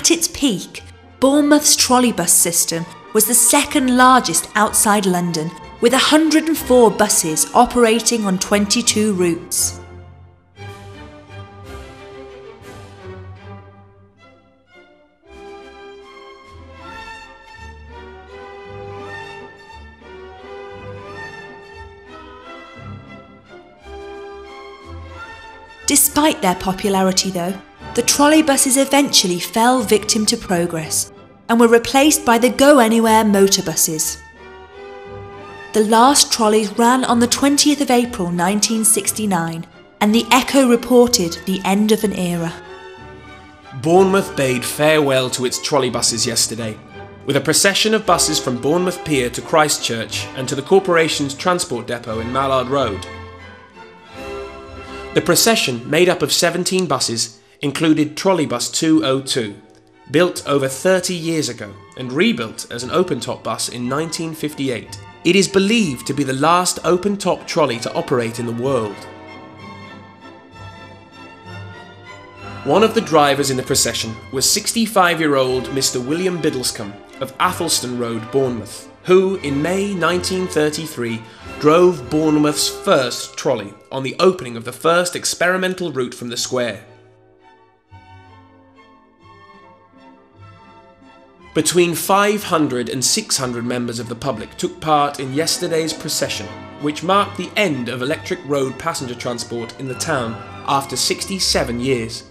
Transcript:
At its peak, Bournemouth's trolleybus system was the second largest outside London, with 104 buses operating on 22 routes. Despite their popularity, though, the trolleybuses eventually fell victim to progress and were replaced by the Go Anywhere motorbuses. The last trolleys ran on the 20th of April 1969, and the Echo reported the end of an era. Bournemouth bade farewell to its trolleybuses yesterday, with a procession of buses from Bournemouth Pier to Christchurch and to the corporation's transport depot in Mallard Road. The procession, made up of 17 buses, included Trolleybus 202, built over 30 years ago and rebuilt as an open top bus in 1958. It is believed to be the last open top trolley to operate in the world. One of the drivers in the procession was 65 year old Mr. William Biddlescombe of Athelston Road, Bournemouth, who in May 1933 drove Bournemouth's first trolley on the opening of the first experimental route from the square. Between 500 and 600 members of the public took part in yesterday's procession, which marked the end of electric road passenger transport in the town after 67 years.